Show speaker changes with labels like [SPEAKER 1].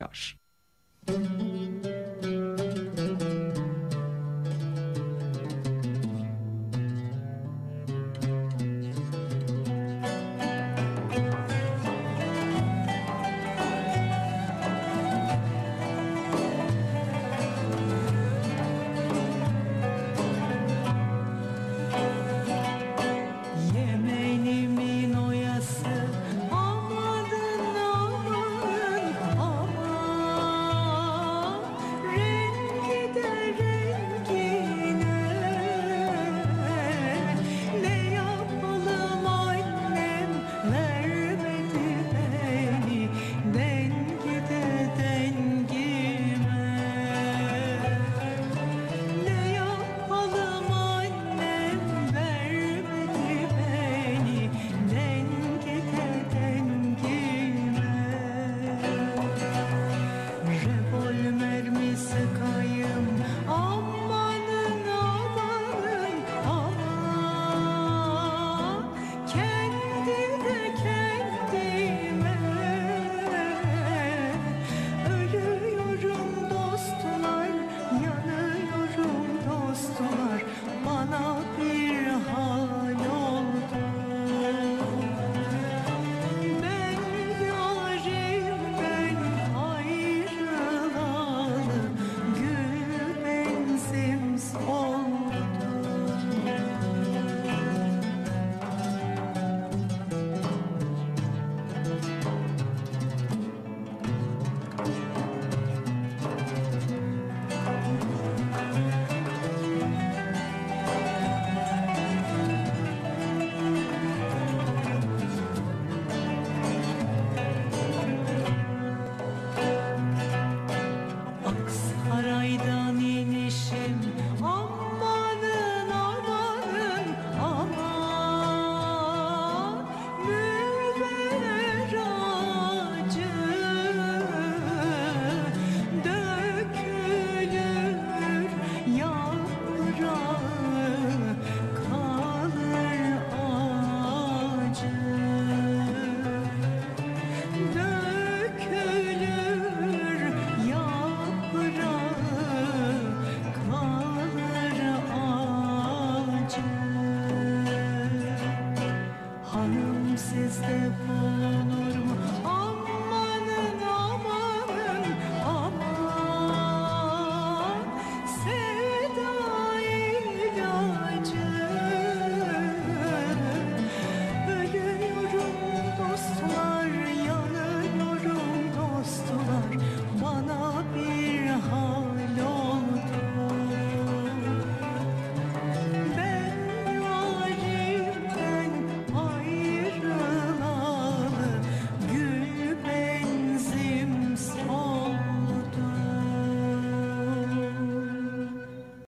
[SPEAKER 1] Gosh.
[SPEAKER 2] kayım. Amin. 去